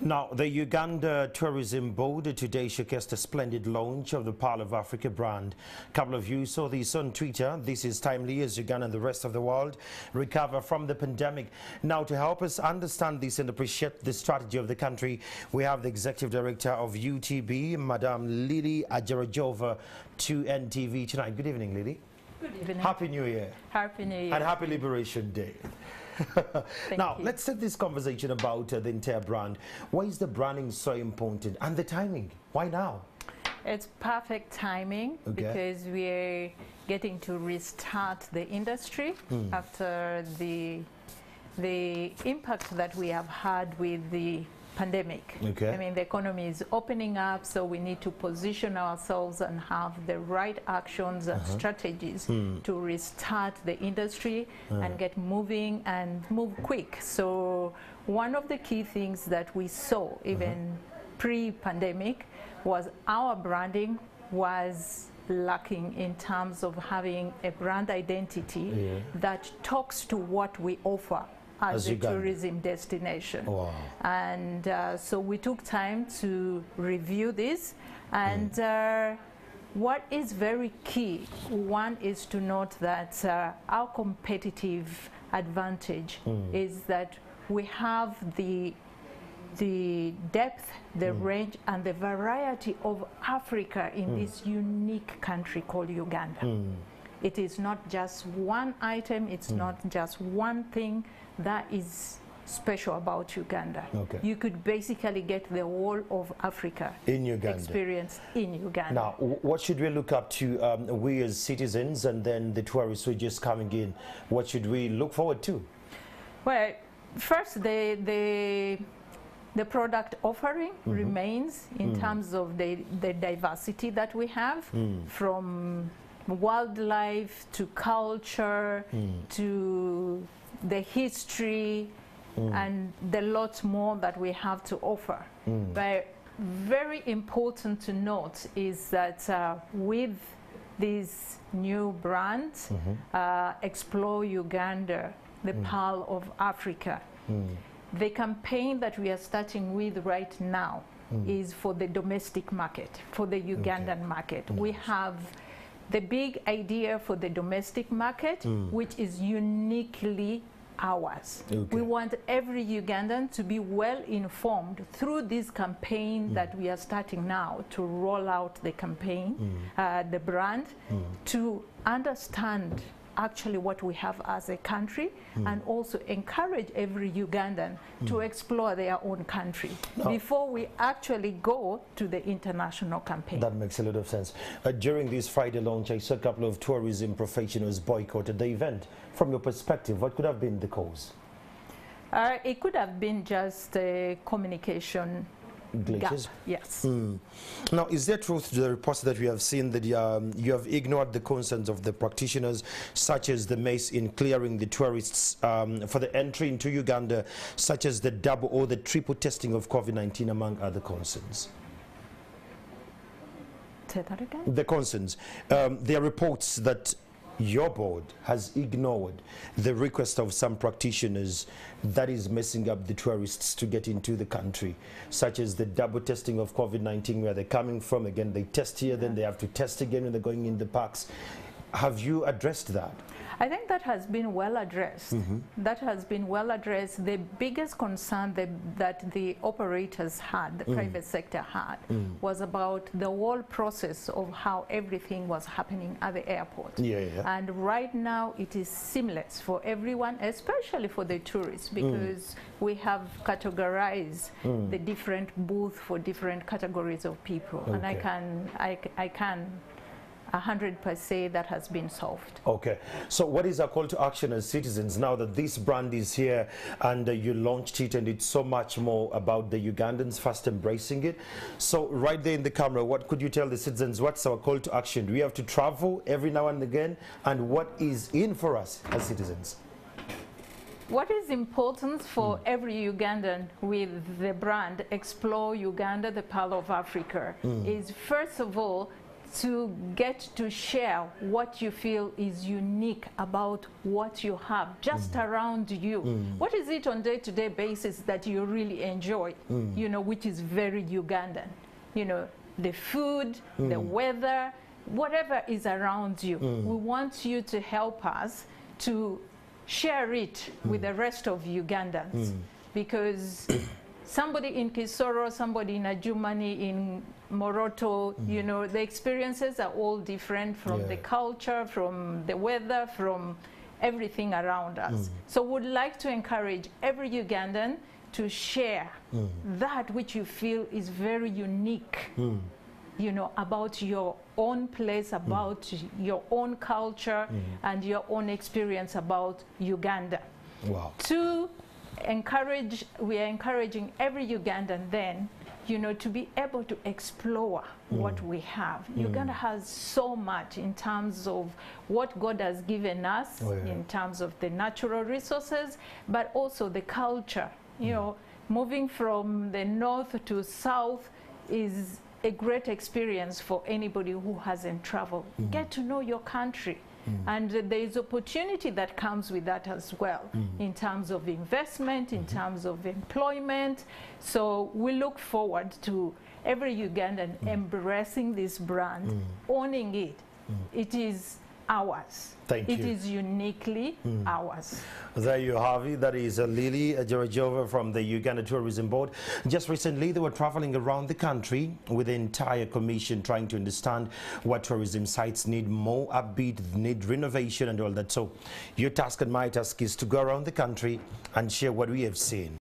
Now, the Uganda Tourism Board today showcased a splendid launch of the Pearl of Africa brand. A couple of you saw this on Twitter. This is timely as Uganda and the rest of the world recover from the pandemic. Now, to help us understand this and appreciate the strategy of the country, we have the Executive Director of UTB, Madam Lilly Ajarova, to NTV tonight. Good evening, Lilly. Good evening. Happy New Year. Happy New Year. And Happy Liberation Day. now, you. let's set this conversation about uh, the entire brand. Why is the branding so important? And the timing? Why now? It's perfect timing Okay. because we're getting to restart the industry Hmm. after the the impact that we have had with the pandemic. Okay. I mean, the economy is opening up, so we need to position ourselves and have the right actions and Uh-huh. strategies Hmm. to restart the industry Uh. and get moving and move quick. So, one of the key things that we saw Uh-huh. even pre-pandemic was our branding was lacking in terms of having a brand identity Yeah. that talks to what we offer as, As a tourism destination. Wow. And uh, so we took time to review this. And uh, what is very key, one is to note that uh, our competitive advantage is that we have the the depth, the range, and the variety of Africa in this unique country called Uganda. It is not just one item, it's hmm. not just one thing that is special about Uganda. Okay. You could basically get the whole of Africa In Uganda. experience in Uganda. Now, what should we look up to, um, we as citizens and then the tourists who are just coming in? What should we look forward to? Well, first, the, the, the product offering mm-hmm. remains in mm. terms of the, the diversity that we have mm. from wildlife to culture mm. to the history mm. and the lots more that we have to offer. Mm. But very important to note is that uh, with this new brand, mm-hmm. uh, Explore Uganda, the Pearl of Africa, the campaign that we are starting with right now is for the domestic market, for the Ugandan market. We have the big idea for the domestic market, hmm. which is uniquely ours. Okay. We want every Ugandan to be well informed through this campaign hmm. that we are starting now to roll out the campaign, hmm. uh, the brand, to understand actually what we have as a country and also encourage every Ugandan to explore their own country before we actually go to the international campaign. That makes a lot of sense. Uh, during this Friday launch, I saw a couple of tourism professionals boycotted the event. From your perspective, what could have been the cause? Uh, it could have been just a communication gap. Glitches? Yes. Now, is there truth to the reports that we have seen that um, you have ignored the concerns of the practitioners, such as the mace in clearing the tourists um, for the entry into Uganda, such as the double or the triple testing of COVID-19, among other concerns? Say that again. The concerns. Um, there are reports that your board has ignored the request of some practitioners that is messing up the tourists to get into the country, such as the double testing of COVID-19, where they're coming from. Again, they test here, then they have to test again when they're going in the parks. Have you addressed that? I think that has been well addressed. Mm-hmm. That has been well addressed. The biggest concern that, that the operators had, the mm. private sector had, mm. was about the whole process of how everything was happening at the airport. Yeah, yeah. And right now it is seamless for everyone, especially for the tourists, mm. because we have categorized the different booths for different categories of people. And I Okay. can, I, I can 100% say that has been solved. Okay, so what is our call to action as citizens now that this brand is here and uh, you launched it and it's so much more about the Ugandans first embracing it? So, right there in the camera, what could you tell the citizens? What's our call to action? Do we have to travel every now and again? And what is in for us as citizens? What is important for every Ugandan with the brand Explore Uganda, the Pearl of Africa, is first of all to get to share what you feel is unique about what you have just mm. around you. Mm. What is it on day-to-day basis that you really enjoy, mm. you know, which is very Ugandan? You know, the food, the weather, whatever is around you. We want you to help us to share it with the rest of Ugandans. Because somebody in Kisoro, somebody in Adjumani, in Moroto, you mm-hmm. know, the experiences are all different from the culture, from the weather, from everything around us. Mm. So would like to encourage every Ugandan to share mm. that which you feel is very unique mm. you know, about your own place, about your own culture, and your own experience about Uganda. Wow. To encourage, we are encouraging every Ugandan then, you know, to be able to explore mm. what we have. Mm. Uganda has so much in terms of what God has given us, Oh, yeah. in terms of the natural resources, but also the culture. You mm. know, moving from the north to south is a great experience for anybody who hasn't traveled. Get to know your country. Mm. And uh, there is opportunity that comes with that as well mm. in terms of investment, in mm-hmm. terms of employment. So we look forward to every Ugandan mm. embracing this brand, owning it. It is ours. Thank It you. is uniquely ours. There you have it. That is uh, Lilly Ajarova from the Uganda Tourism Board. Just recently, they were traveling around the country with the entire commission trying to understand what tourism sites need more upbeat, need renovation and all that. So your task and my task is to go around the country and share what we have seen.